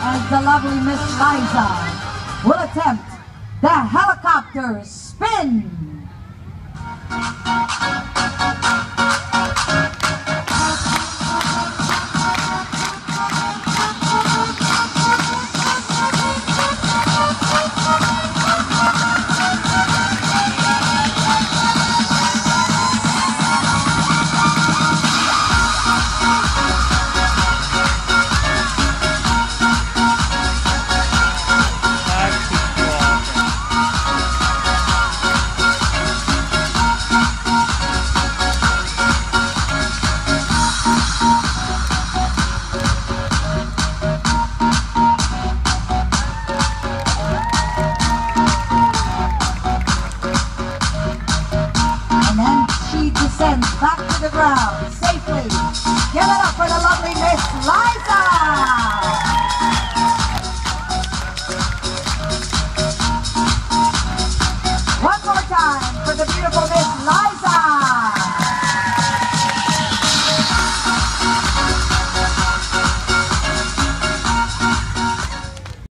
as the lovely Miss Liza will attempt the helicopter spin? Descends back to the ground safely. Give it up for the lovely Miss Liza!